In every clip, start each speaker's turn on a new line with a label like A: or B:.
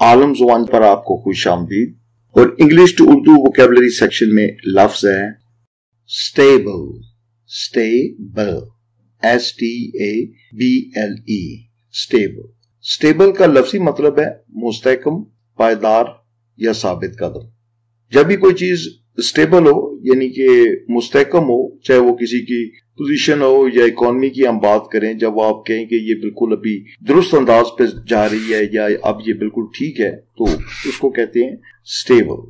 A: عالم زبان پر آپ کو خوش آمدید اور English to Urdu vocabulary section میں لفظ ہے stable stable S T A B L E stable stable کا لفظی مطلب ہے مستحکم، پائیدار یا ثابت قدم۔ جب بھی کوئی چیز سٹیبل ہو یعنی کہ مستحکم ہو، چاہے وہ کسی کی پوزیشن ہو یا اکانومی کی ہم بات کریں، جب آپ کہیں کہ یہ بالکل ابھی درست انداز پہ جا رہی ہے یا اب یہ بالکل ٹھیک ہے، تو اس کو کہتے ہیں سٹیبل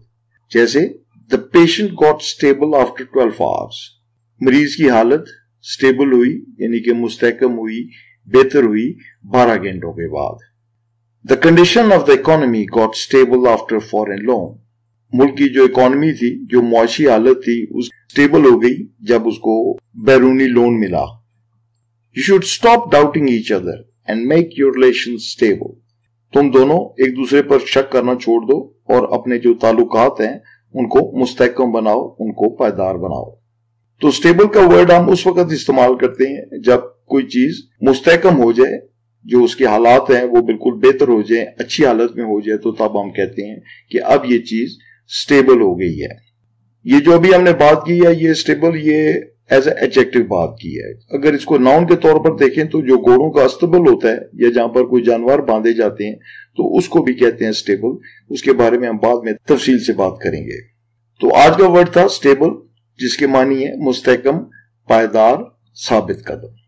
A: جیسے the patient got stable after twelve hours مریض کی حالت سٹیبل ہوئی یعنی کہ مستحکم ہوئی، بہتر ہوئی، بارہ گھنٹوں کے بعد. The condition of the economy got stable after foreign loan ملک کی جو اکانومی تھی، جو معاشی حالت تھی، اس سٹیبل ہو گئی جب اس کو بیرونی لون ملا۔ You should stop doubting each other and make your relation stable تم دونوں ایک دوسرے پر شک کرنا چھوڑ دو اور اپنے جو تعلقات ہیں، ان کو مستحکم بناؤ، ان کو پائیدار بناؤ۔ تو اسٹیبل کا ورڈ ہم اس وقت استعمال کرتے ہیں جب کوئی چیز مستحکم ہو جائے، جو اس کے حالات ہیں وہ بالکل بہتر ہو جائیں، اچھی حالت میں ہو جائے، تو تب ہم کہتے ہیں کہ اب یہ چیز سٹیبل ہو گئی ہے۔ یہ جو ابھی ہم نے بات کی ہے، یہ سٹیبل یہ ایز اے ایجیکٹو بات کی ہے۔ اگر اس کو ناؤن کے طور پر دیکھیں تو جو گوڑوں کا استبل ہوتا ہے یا جہاں پر کوئی جانور باندھے جاتے ہیں، تو اس کو بھی کہتے ہیں سٹیبل اس کے بارے میں ہم بعد میں تفصیل سے بات کریں گے۔ تو آج کا ورڈ تھا سٹیبل جس کے معنی ہے مستحکم، پائیدار، ثابت قدم۔